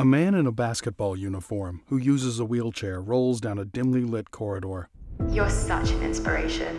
A man in a basketball uniform who uses a wheelchair rolls down a dimly lit corridor. You're such an inspiration.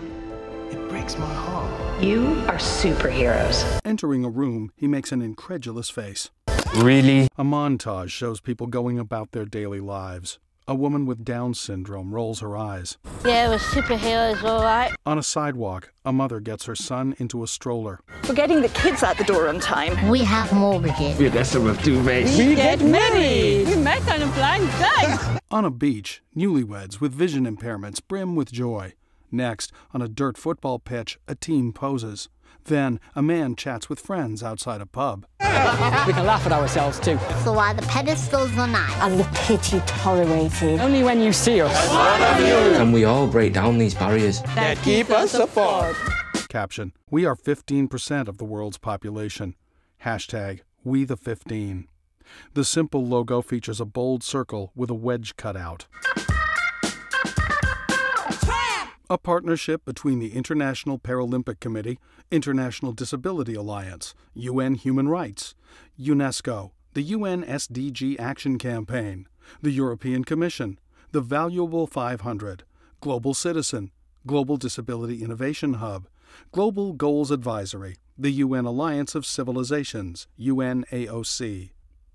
It breaks my heart. You are superheroes. Entering a room, he makes an incredulous face. Really? A montage shows people going about their daily lives. A woman with Down syndrome rolls her eyes. Yeah, with superheroes, alright. On a sidewalk, a mother gets her son into a stroller. For getting the kids out the door on time. We have mortgages. We're desperate with two mates. We get married. We met on a blind date. On a beach, newlyweds with vision impairments brim with joy. Next, on a dirt football pitch, a team poses. Then, a man chats with friends outside a pub. we can laugh at ourselves too. So are the pedestals or not? And the pity tolerated. Only when you see us. Can we all break down these barriers that keep us apart? Caption We are 15% of the world's population. Hashtag We the 15. The simple logo features a bold circle with a wedge cut out. A partnership between the International Paralympic Committee, International Disability Alliance, UN Human Rights, UNESCO, the UN SDG Action Campaign, the European Commission, the Valuable 500, Global Citizen, Global Disability Innovation Hub, Global Goals Advisory, the UN Alliance of Civilizations, UNAOC,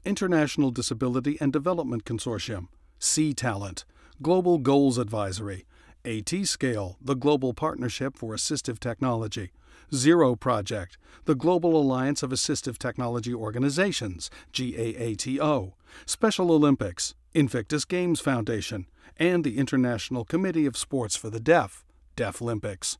International Disability and Development Consortium, C Talent, Global Goals Advisory, AT Scale, the Global Partnership for Assistive Technology, Zero Project, the Global Alliance of Assistive Technology Organizations, GAATO, Special Olympics, Invictus Games Foundation, and the International Committee of Sports for the Deaf, Deaflympics.